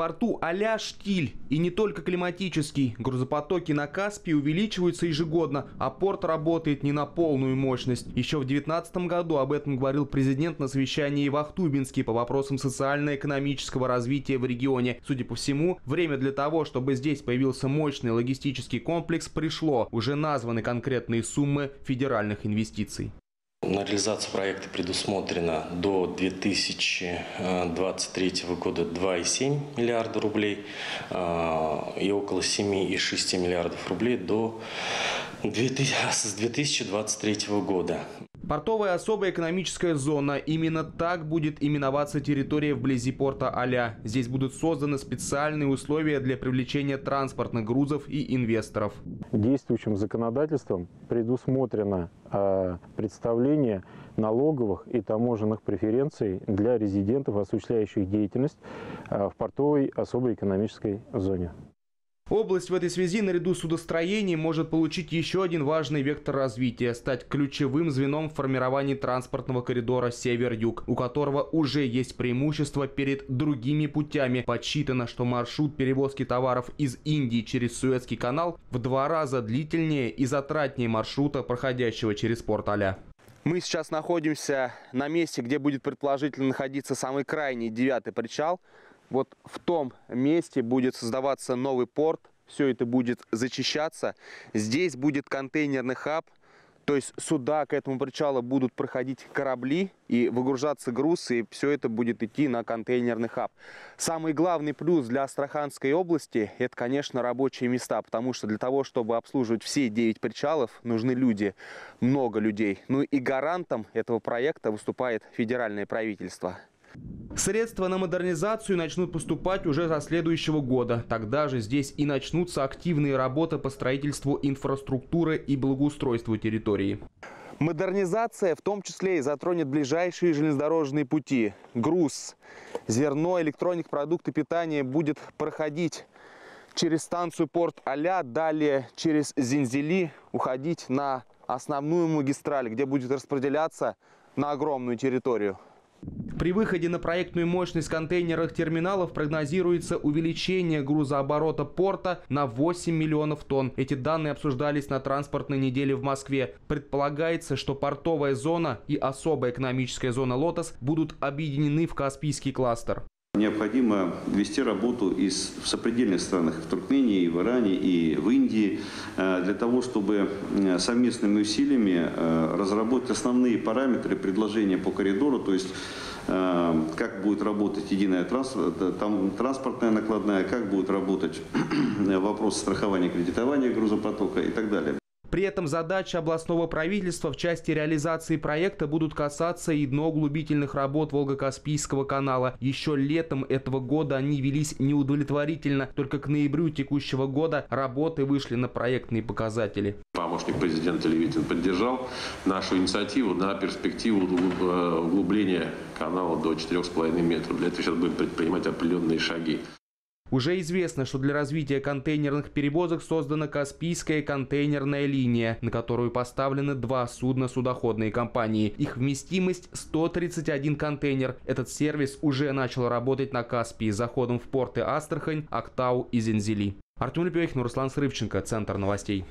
порту а штиль. И не только климатический. Грузопотоки на Каспии увеличиваются ежегодно, а порт работает не на полную мощность. Еще в 2019 году об этом говорил президент на совещании в Ахтубинске по вопросам социально-экономического развития в регионе. Судя по всему, время для того, чтобы здесь появился мощный логистический комплекс, пришло. Уже названы конкретные суммы федеральных инвестиций. На реализацию проекта предусмотрено до 2023 года 2,7 миллиарда рублей а, и около 7,6 миллиардов рублей до с 2023 года. Портовая особая экономическая зона. Именно так будет именоваться территория вблизи порта Аля. Здесь будут созданы специальные условия для привлечения транспортных грузов и инвесторов. Действующим законодательством предусмотрено э, представление налоговых и таможенных преференций для резидентов, осуществляющих деятельность э, в портовой особой экономической зоне. Область в этой связи наряду с судостроением может получить еще один важный вектор развития – стать ключевым звеном в формировании транспортного коридора Север-Юг, у которого уже есть преимущество перед другими путями. Подсчитано, что маршрут перевозки товаров из Индии через Суэцкий канал в два раза длительнее и затратнее маршрута, проходящего через порт Аля. Мы сейчас находимся на месте, где будет предположительно находиться самый крайний девятый причал – вот в том месте будет создаваться новый порт, все это будет зачищаться. Здесь будет контейнерный хаб, то есть сюда, к этому причалу будут проходить корабли и выгружаться груз, и все это будет идти на контейнерный хаб. Самый главный плюс для Астраханской области – это, конечно, рабочие места, потому что для того, чтобы обслуживать все 9 причалов, нужны люди, много людей. Ну и гарантом этого проекта выступает федеральное правительство. Средства на модернизацию начнут поступать уже со следующего года. Тогда же здесь и начнутся активные работы по строительству инфраструктуры и благоустройству территории. Модернизация в том числе и затронет ближайшие железнодорожные пути. Груз, зерно, электроник, продукты питания будет проходить через станцию порт Аля, далее через Зинзели уходить на основную магистраль, где будет распределяться на огромную территорию. При выходе на проектную мощность контейнерных терминалов прогнозируется увеличение грузооборота порта на 8 миллионов тонн. Эти данные обсуждались на транспортной неделе в Москве. Предполагается, что портовая зона и особая экономическая зона «Лотос» будут объединены в Каспийский кластер. Необходимо вести работу из, в сопредельных странах, в Туркмении, и в Иране, и в Индии, э, для того, чтобы э, совместными усилиями э, разработать основные параметры предложения по коридору, то есть как будет работать единая транспортная накладная, как будет работать вопрос страхования кредитования грузопотока и так далее. При этом задачи областного правительства в части реализации проекта будут касаться и дноуглубительных работ Волго-Каспийского канала. Еще летом этого года они велись неудовлетворительно. Только к ноябрю текущего года работы вышли на проектные показатели. Помощник президента Левитин поддержал нашу инициативу на перспективу э, углубления канала до 4,5 метров. Для этого сейчас будем предпринимать определенные шаги. Уже известно, что для развития контейнерных перевозок создана Каспийская контейнерная линия, на которую поставлены два судна судоходной компании. Их вместимость 131 контейнер. Этот сервис уже начал работать на Каспии с заходом в порты Астрахань, Актау и Зензели. Артем Лепехин, Руслан Срывченко, Центр новостей.